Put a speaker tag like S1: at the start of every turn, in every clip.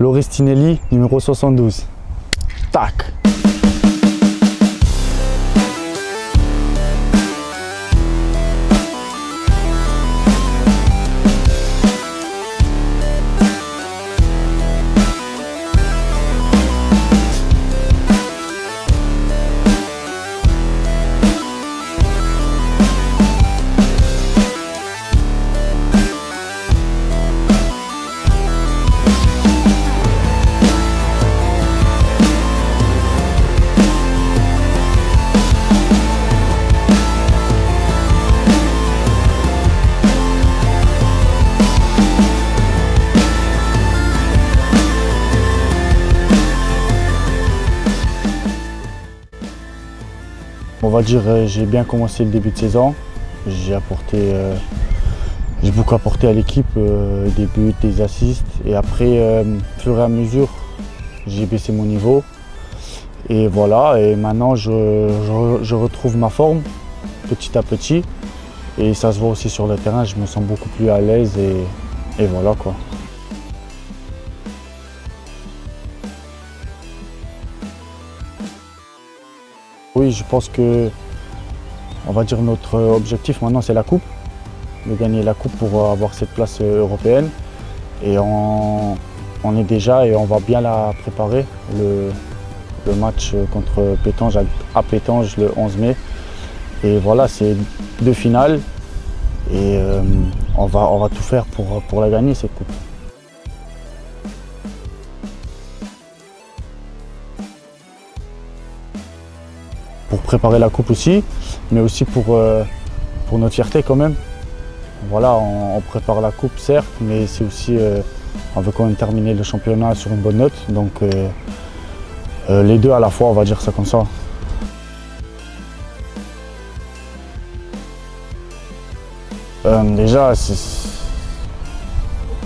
S1: Loristinelli, numéro 72. Tac On va dire euh, j'ai bien commencé le début de saison. J'ai euh, beaucoup apporté à l'équipe, euh, des buts, des assists. Et après, au fur et à mesure, j'ai baissé mon niveau. Et voilà, et maintenant je, retrouve ma forme petit à petit. Et ça se voit aussi sur le terrain, je me sens beaucoup plus à l'aise et, et voilà quoi. Oui, je pense que, on va dire, notre objectif maintenant, c'est la coupe. De gagner la coupe pour avoir cette place euh, européenne. Et on, est déjà et on va bien la préparer. Le, match contre Pétange à Pétange le 11 mai. Et voilà, c'est deux finales. Et euh, on, va, on va tout faire pour, pour la gagner, cette coupe. Préparer la coupe aussi, mais aussi pour, euh, pour notre fierté quand même. Voilà, on, prépare la coupe certes, mais c'est aussi, euh, on veut quand même terminer le championnat sur une bonne note. Donc euh, les deux à la fois, on va dire ça comme ça. déjà,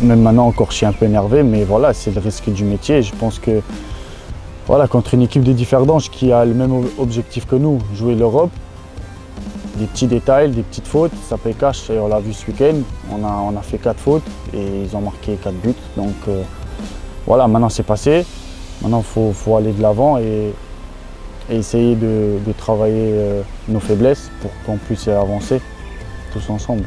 S1: même maintenant encore, je suis un peu énervé, mais voilà, c'est le risque du métier. Je pense que voilà, contre une équipe de Differdange qui a le même objectif que nous, jouer l'Europe. Des petits détails, des petites fautes, ça paye cash et on l'a vu ce week-end. On a, on a fait quatre fautes et ils ont marqué quatre buts. Donc euh, voilà, maintenant c'est passé. Maintenant il faut, aller de l'avant et, essayer de, travailler euh, nos faiblesses pour qu'on puisse avancer tous ensemble.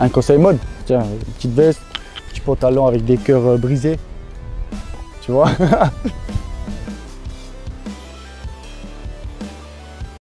S1: Un conseil mode. Tiens, une petite veste, petit pantalon avec des cœurs euh, brisés. Tu vois?